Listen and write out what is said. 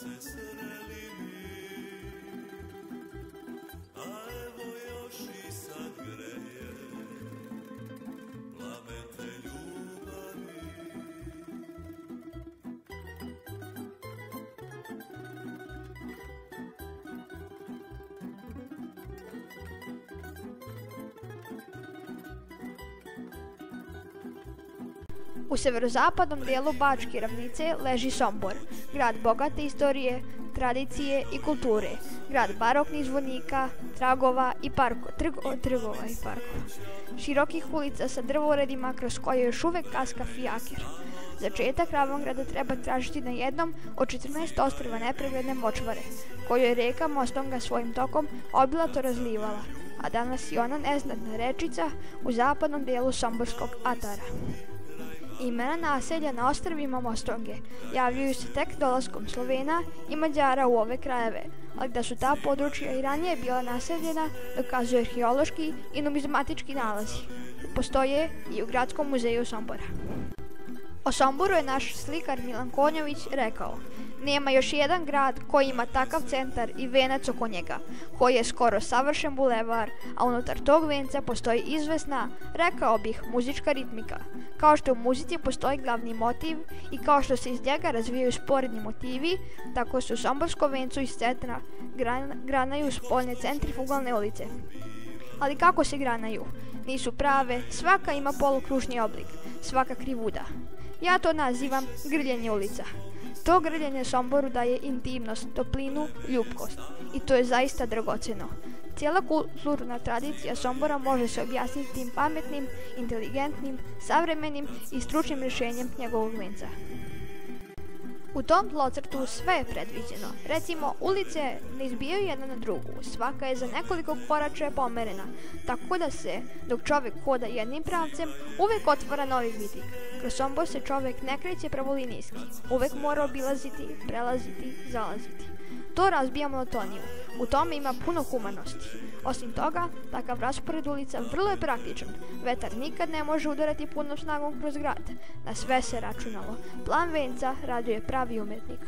se sreli U severozapadnom dijelu Bačke ravnice leži Sombor, grad bogate istorije, tradicije i kulture, grad baroknih zvonika, tragova i parko, trgo, trgova i parkova, širokih ulica sa drvoredima kroz koje još uvek kaska fijakir. Začetak Ravnograda treba tražiti na jednom od 14 ostrva nepregledne močvare, koju je reka Mostonga svojim tokom obilato razlivala, a danas je ona neznatna rečica u zapadnom delu Somborskog atara. Imena naselja na ostrvima Mostonge javljaju se tek dolaskom Slovena i Mađara u ove krajeve, ali da su ta područja i ranije bila naseljena dokazuje arheološki i numizmatički nalazi. Postoje i u Gradskom muzeju Sombora. O Somboru je naš slikar Milan Konjović rekao Nema još jedan grad koji ima takav centar i venac oko njega, koji je skoro savršen bulevar, a unutar tog venca postoji izvesna, rekao bih, muzička ritmika. Kao što u muzici postoji glavni motiv i kao što se iz njega razvijaju sporedni motivi, tako se u Somborskom vencu iz centra gran, granaju spoljne centrifugalne ulice. Ali kako se granaju? Nisu prave, svaka ima polukružni oblik, svaka krivuda. Ja to nazivam grljenje ulica. To grljenje Somboru daje intimnost, toplinu, ljubkost. I to je zaista dragoceno. Cijela kulturna tradicija Sombora može se objasniti tim pametnim, inteligentnim, savremenim i stručnim rješenjem njegovog venca. U tom tlocrtu sve je predviđeno. Recimo, ulice ne izbijaju jedna na drugu, svaka je za nekoliko korača pomerena, tako da se, dok čovek hoda jednim pravcem, uvek otvara novi vidik. Kroz Sombor se čovek ne kreće pravolinijski, uvek mora obilaziti, prelaziti, zalaziti. To razbija monotoniju. U tome ima puno humanosti. Osim toga, takav raspored ulica vrlo je praktičan. Vetar nikad ne može udarati punom snagom kroz grad. Na sve se računalo. Plan venca radio je pravi umetnik.